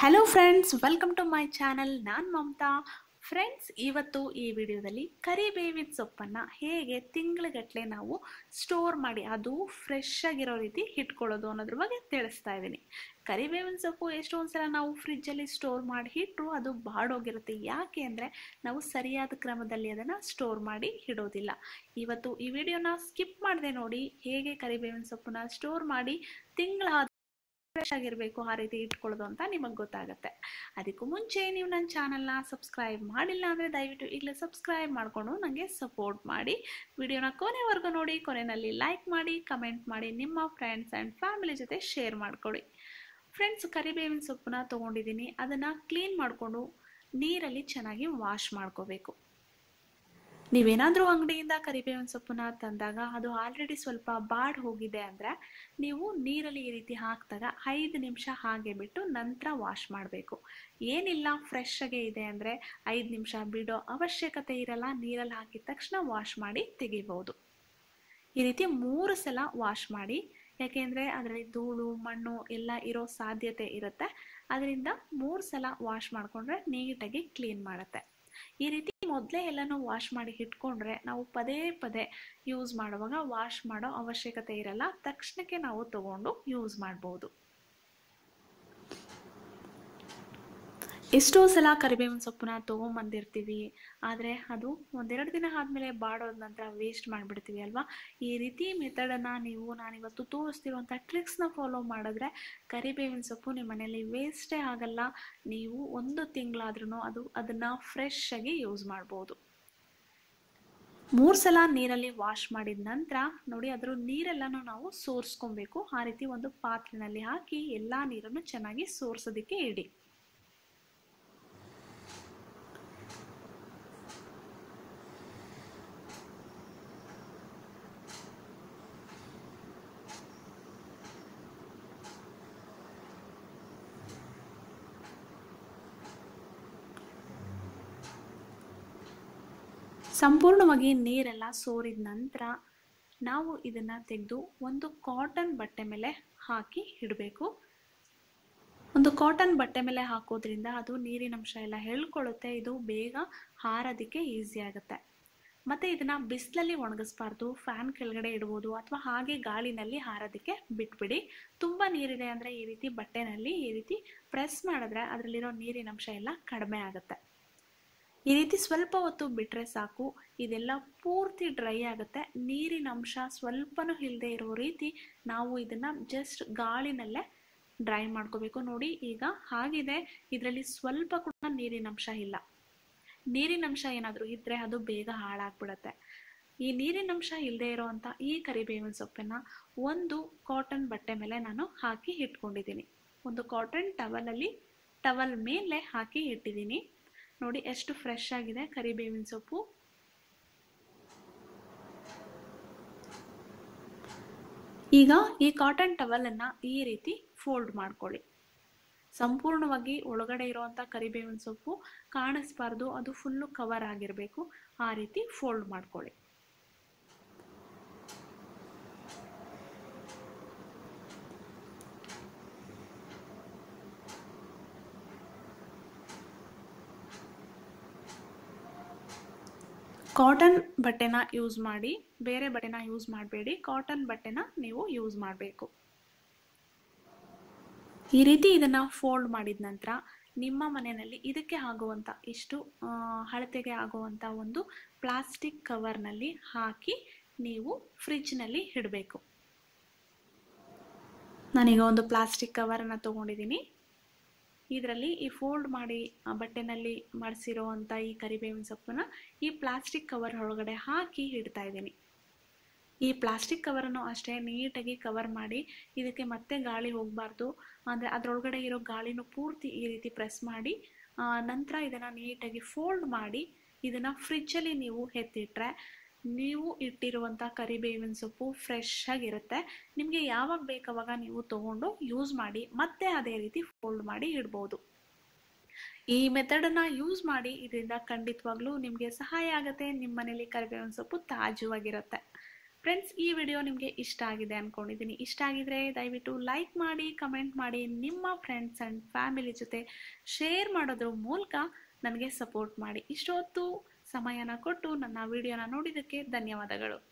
Hello friends welcome to my channel ನಾನು Mamata. Friends ಇವತ್ತು ಈ ವಿಡಿಯೋದಲ್ಲಿ ಕರಿಬೇವಿನ ಸೊಪ್ಪನ್ನು ಹೇಗೆ ತಿಂಗಳಗಟ್ಟಲೆ ನಾವು ಸ್ಟೋರ್ ಮಾಡಿ ಅದು ಫ್ರೆಶ್ ಆಗಿರೋ ರೀತಿ ಇಟ್ಕೊಳ್ಳೋದು ಅನ್ನೋದ್ರ ಬಗ್ಗೆ ತಿಳಿಸ್ತಾ ಇದ್ದೀನಿ. ಕರಿಬೇವಿನ ಸೊಪ್ಪು ಎಷ್ಟೊಂದು ಸಲ ನಾವು ಫ್ರಿಜ್ಜಲ್ಲಿ ಸ್ಟೋರ್ ಮಾಡಿ ಇಟ್ಟರು ಅದು ಬಾಡೋಗಿರುತ್ತೆ. ಯಾಕೆ ಅಂದರೆ ನಾವು ಸರಿಯಾದ ಕ್ರಮದಲ್ಲಿ ಅದನ್ನು ಸ್ಟೋರ್ ಮಾಡಿ ಇಡೋದಿಲ್ಲ. ಇವತ್ತು ಈ ವಿಡಿಯೋನ ಸ್ಕಿಪ್ ಮಾಡದೆ ನೋಡಿ ಹೇಗೆ ಕರಿಬೇವಿನ ಸೊಪ್ಪನ್ನ ಸ್ಟೋರ್ ಮಾಡಿ ತಿಂಗಳ ಫ್ರೆಶ್ ಆಗಿರಬೇಕು ಆ ರೀತಿ ಇಟ್ಕೊಳ್ಳೋದು ಅಂತ ನಿಮಗೆ ಗೊತ್ತಾಗುತ್ತೆ. ಅದಕ್ಕೂ ಮುಂಚೆ ನೀವು ನನ್ನ ಚಾನಲ್ನ ಸಬ್ಸ್ಕ್ರೈಬ್ ಮಾಡಿಲ್ಲ ಅಂದರೆ ದಯವಿಟ್ಟು ಈಗಲೇ ಸಬ್ಸ್ಕ್ರೈಬ್ ಮಾಡಿಕೊಂಡು ನನಗೆ ಸಪೋರ್ಟ್ ಮಾಡಿ. ವಿಡಿಯೋನ ಕೊನೆವರೆಗೂ ನೋಡಿ, ಕೊನೆಯಲ್ಲಿ ಲೈಕ್ ಮಾಡಿ ಕಮೆಂಟ್ ಮಾಡಿ, ನಿಮ್ಮ ಫ್ರೆಂಡ್ಸ್ ಆ್ಯಂಡ್ ಫ್ಯಾಮಿಲಿ ಜೊತೆ ಶೇರ್ ಮಾಡ್ಕೊಳ್ಳಿ. ಫ್ರೆಂಡ್ಸ್ ಕರಿಬೇವಿನ ಸೊಪ್ಪನ್ನ ತೊಗೊಂಡಿದ್ದೀನಿ. ಅದನ್ನು ಕ್ಲೀನ್ ಮಾಡಿಕೊಂಡು ನೀರಲ್ಲಿ ಚೆನ್ನಾಗಿ ವಾಶ್ ಮಾಡ್ಕೋಬೇಕು. ನೀವೇನಾದರೂ ಅಂಗಡಿಯಿಂದ ಕರಿಬೇವಿನ ಸೊಪ್ಪನ್ನ ತಂದಾಗ ಅದು ಆಲ್ರೆಡಿ ಸ್ವಲ್ಪ ಬಾಡ್ ಹೋಗಿದೆ ಅಂದರೆ ನೀವು ನೀರಲ್ಲಿ ಈ ರೀತಿ ಹಾಕಿದಾಗ ಐದು ನಿಮಿಷ ಹಾಗೆ ಬಿಟ್ಟು ನಂತರ ವಾಶ್ ಮಾಡಬೇಕು. ಏನಿಲ್ಲ ಫ್ರೆಶ್ ಇದೆ ಅಂದರೆ ಐದು ನಿಮಿಷ ಬಿಡೋ ಅವಶ್ಯಕತೆ ಇರಲ್ಲ, ನೀರಲ್ಲಿ ಹಾಕಿದ ತಕ್ಷಣ ವಾಶ್ ಮಾಡಿ ತೆಗಿಬೋದು. ಈ ರೀತಿ ಮೂರು ಸಲ ವಾಶ್ ಮಾಡಿ ಯಾಕೆಂದರೆ ಅದರಲ್ಲಿ ಧೂಳು, ಮಣ್ಣು ಎಲ್ಲ ಇರೋ ಸಾಧ್ಯತೆ ಇರುತ್ತೆ. ಅದರಿಂದ ಮೂರು ಸಲ ವಾಶ್ ಮಾಡಿಕೊಂಡ್ರೆ ನೀಟಾಗಿ ಕ್ಲೀನ್ ಮಾಡುತ್ತೆ. ಈ ರೀತಿ ಮೊದಲೇ ಎಲ್ಲನೂ ವಾಶ್ ಮಾಡಿ ಇಟ್ಕೊಂಡ್ರೆ ನಾವು ಪದೇ ಪದೇ ಯೂಸ್ ಮಾಡುವಾಗ ವಾಶ್ ಮಾಡೋ ಅವಶ್ಯಕತೆ ಇರಲ್ಲ. ತಕ್ಷಣಕ್ಕೆ ನಾವು ತಗೊಂಡು ಯೂಸ್ ಮಾಡ್ಬೋದು. ಎಷ್ಟೋ ಸಲ ಕರಿಬೇವಿನ ಸೊಪ್ಪನ್ನ ತೊಗೊಂಬಂದಿರ್ತೀವಿ. ಆದರೆ ಅದು ಒಂದೆರಡು ದಿನ ಆದಮೇಲೆ ಬಾಡೋದ ನಂತರ ವೇಸ್ಟ್ ಮಾಡಿಬಿಡ್ತೀವಿ ಅಲ್ವಾ? ಈ ರೀತಿ ಮೆಥಡನ್ನು ನೀವು ನಾನಿವತ್ತು ತೋರಿಸ್ತಿರುವಂಥ ಟ್ರಿಕ್ಸ್ನ ಫಾಲೋ ಮಾಡಿದ್ರೆ ಕರಿಬೇವಿನ ಸೊಪ್ಪು ನಿಮ್ಮ ಮನೆಯಲ್ಲಿ ವೇಸ್ಟೇ ಆಗಲ್ಲ. ನೀವು ಒಂದು ತಿಂಗಳಾದ್ರೂ ಅದು ಅದನ್ನು ಫ್ರೆಶ್ ಆಗಿ ಯೂಸ್ ಮಾಡ್ಬೋದು. ಮೂರು ಸಲ ನೀರಲ್ಲಿ ವಾಶ್ ಮಾಡಿದ ನಂತರ ನೋಡಿ ಅದರ ನೀರೆಲ್ಲನೂ ನಾವು ಸೋರಿಸ್ಕೊಬೇಕು. ಆ ರೀತಿ ಒಂದು ಪಾತ್ರೆನಲ್ಲಿ ಹಾಕಿ ಎಲ್ಲ ನೀರನ್ನು ಚೆನ್ನಾಗಿ ಸೋರ್ಸೋದಕ್ಕೆ ಇಡಿ. ಸಂಪೂರ್ಣವಾಗಿ ನೀರೆಲ್ಲ ಸೋರಿದ ನಂತರ ನಾವು ಇದನ್ನು ತೆಗೆದು ಒಂದು ಕಾಟನ್ ಬಟ್ಟೆ ಮೇಲೆ ಹಾಕಿ ಇಡಬೇಕು. ಒಂದು ಕಾಟನ್ ಬಟ್ಟೆ ಮೇಲೆ ಹಾಕೋದ್ರಿಂದ ಅದು ನೀರಿನ ಅಂಶ ಎಲ್ಲ ಹೇಳ್ಕೊಳ್ಳುತ್ತೆ, ಇದು ಬೇಗ ಹಾರೋದಕ್ಕೆ ಈಸಿ ಆಗುತ್ತೆ. ಮತ್ತು ಇದನ್ನು ಬಿಸಿಲಲ್ಲಿ ಒಣಗಿಸ್ಬಾರ್ದು ಫ್ಯಾನ್ ಕೆಳಗಡೆ ಇಡ್ಬೋದು ಅಥವಾ ಹಾಗೆ ಗಾಳಿನಲ್ಲಿ ಹಾರೋದಕ್ಕೆ ಬಿಟ್ಬಿಡಿ. ತುಂಬ ನೀರಿದೆ ಅಂದರೆ ಈ ರೀತಿ ಬಟ್ಟೆನಲ್ಲಿ ಈ ರೀತಿ ಪ್ರೆಸ್ ಮಾಡಿದ್ರೆ ಅದರಲ್ಲಿರೋ ನೀರಿನ ಅಂಶ ಎಲ್ಲ ಕಡಿಮೆ ಆಗುತ್ತೆ. ಈ ರೀತಿ ಸ್ವಲ್ಪ ಹೊತ್ತು ಬಿಟ್ಟರೆ ಸಾಕು. ಇದೆಲ್ಲ ಪೂರ್ತಿ ಡ್ರೈ ಆಗುತ್ತೆ. ನೀರಿನ ಅಂಶ ಸ್ವಲ್ಪನೂ ಇಲ್ಲದೆ ಇರೋ ರೀತಿ ನಾವು ಇದನ್ನು ಜಸ್ಟ್ ಗಾಳಿನಲ್ಲೇ ಡ್ರೈ ಮಾಡ್ಕೋಬೇಕು. ನೋಡಿ, ಈಗ ಹಾಗಿದೆ. ಇದರಲ್ಲಿ ಸ್ವಲ್ಪ ಕೂಡ ನೀರಿನ ಅಂಶ ಇಲ್ಲ. ನೀರಿನ ಅಂಶ ಏನಾದರೂ ಇದ್ದರೆ ಅದು ಬೇಗ ಹಾಳಾಗ್ಬಿಡತ್ತೆ. ಈ ನೀರಿನ ಅಂಶ ಇಲ್ಲದೆ ಇರೋವಂಥ ಈ ಕರಿಬೇವಿನ ಸೊಪ್ಪನ್ನು ಒಂದು ಕಾಟನ್ ಬಟ್ಟೆ ಮೇಲೆ ನಾನು ಹಾಕಿ ಇಟ್ಕೊಂಡಿದ್ದೀನಿ. ಒಂದು ಕಾಟನ್ ಟವಲಲ್ಲಿ ಟವಲ್ ಮೇಲೆ ಹಾಕಿ ಇಟ್ಟಿದ್ದೀನಿ. ನೋಡಿ ಎಷ್ಟು ಫ್ರೆಶ್ ಆಗಿದೆ ಕರಿಬೇವಿನ ಸೊಪ್ಪು. ಈಗ ಈ ಕಾಟನ್ ಟವಲನ್ನು ಈ ರೀತಿ ಫೋಲ್ಡ್ ಮಾಡ್ಕೊಳ್ಳಿ. ಸಂಪೂರ್ಣವಾಗಿ ಒಳಗಡೆ ಇರುವಂಥ ಕರಿಬೇವಿನ ಸೊಪ್ಪು ಕಾಣಿಸ್ಬಾರ್ದು, ಅದು ಫುಲ್ಲು ಕವರ್ ಆಗಿರಬೇಕು, ಆ ರೀತಿ ಫೋಲ್ಡ್ ಮಾಡ್ಕೊಳ್ಳಿ. ಕಾಟನ್ ಬಟ್ಟೆನ ಯೂಸ್ ಮಾಡಿ, ಬೇರೆ ಬಟ್ಟೆನ ಯೂಸ್ ಮಾಡಬೇಡಿ. ಕಾಟನ್ ಬಟ್ಟೆನ ನೀವು ಯೂಸ್ ಮಾಡಬೇಕು. ಈ ರೀತಿ ಇದನ್ನು ಫೋಲ್ಡ್ ಮಾಡಿದ ನಂತರ ನಿಮ್ಮ ಮನೆಯಲ್ಲಿ ಇದಕ್ಕೆ ಆಗುವಂಥ ಇಷ್ಟು ಅಳತೆಗೆ ಆಗುವಂಥ ಒಂದು ಪ್ಲಾಸ್ಟಿಕ್ ಕವರ್ನಲ್ಲಿ ಹಾಕಿ ನೀವು ಫ್ರಿಜ್ನಲ್ಲಿ ಇಡಬೇಕು. ನಾನೀಗ ಒಂದು ಪ್ಲಾಸ್ಟಿಕ್ ಕವರನ್ನು ತೊಗೊಂಡಿದ್ದೀನಿ ಇದರಲ್ಲಿ ಈ ಫೋಲ್ಡ್ ಮಾಡಿ ಬಟ್ಟೆನಲ್ಲಿ ಮಾಡಿಸಿರೋವಂಥ ಈ ಕರಿಬೇವಿನ ಸೊಪ್ಪನ್ನ ಈ ಪ್ಲಾಸ್ಟಿಕ್ ಕವರ್ ಒಳಗಡೆ ಹಾಕಿ ಇಡ್ತಾ ಇದ್ದೀನಿ. ಈ ಪ್ಲಾಸ್ಟಿಕ್ ಕವರನ್ನು ಅಷ್ಟೇ ನೀಟಾಗಿ ಕವರ್ ಮಾಡಿ ಇದಕ್ಕೆ ಮತ್ತೆ ಗಾಳಿ ಹೋಗಬಾರ್ದು. ಅಂದರೆ ಅದರೊಳಗಡೆ ಇರೋ ಗಾಳಿನೂ ಪೂರ್ತಿ ಈ ರೀತಿ ಪ್ರೆಸ್ ಮಾಡಿ ನಂತರ ಇದನ್ನು ನೀಟಾಗಿ ಫೋಲ್ಡ್ ಮಾಡಿ, ಇದನ್ನು ಫ್ರಿಜ್ಜಲ್ಲಿ ನೀವು ಎತ್ತಿಟ್ರೆ ನೀವು ಇಟ್ಟಿರುವಂಥ ಕರಿಬೇವಿನ ಸೊಪ್ಪು ಫ್ರೆಶ್ ಆಗಿರುತ್ತೆ. ನಿಮಗೆ ಯಾವಾಗ ಬೇಕಾವಾಗ ನೀವು ತೊಗೊಂಡು ಯೂಸ್ ಮಾಡಿ, ಮತ್ತೆ ಅದೇ ರೀತಿ ಫೋಲ್ಡ್ ಮಾಡಿ ಇಡ್ಬೋದು. ಈ ಮೆಥಡನ್ನು ಯೂಸ್ ಮಾಡಿ, ಇದರಿಂದ ಖಂಡಿತವಾಗ್ಲೂ ನಿಮಗೆ ಸಹಾಯ ಆಗುತ್ತೆ. ನಿಮ್ಮ ಮನೇಲಿ ಕರಿಬೇವಿನ ಸೊಪ್ಪು ತಾಜುವಾಗಿರುತ್ತೆ. ಫ್ರೆಂಡ್ಸ್ ಈ ವಿಡಿಯೋ ನಿಮಗೆ ಇಷ್ಟ ಆಗಿದೆ ಅಂದ್ಕೊಂಡಿದ್ದೀನಿ ಇಷ್ಟ ಆಗಿದ್ರೆ ದಯವಿಟ್ಟು ಲೈಕ್ ಮಾಡಿ ಕಮೆಂಟ್ ಮಾಡಿ. ನಿಮ್ಮ ಫ್ರೆಂಡ್ಸ್ ಆ್ಯಂಡ್ ಫ್ಯಾಮಿಲಿ ಜೊತೆ ಶೇರ್ ಮಾಡೋದ್ರ ಮೂಲಕ ನನಗೆ ಸಪೋರ್ಟ್ ಮಾಡಿ. ಇಷ್ಟೊತ್ತು ಸಮಯನ ಕೊಟ್ಟು ನನ್ನ ವಿಡಿಯೋನ ನೋಡಿದ್ದಕ್ಕೆ ಧನ್ಯವಾದಗಳು.